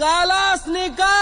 कालास निकाल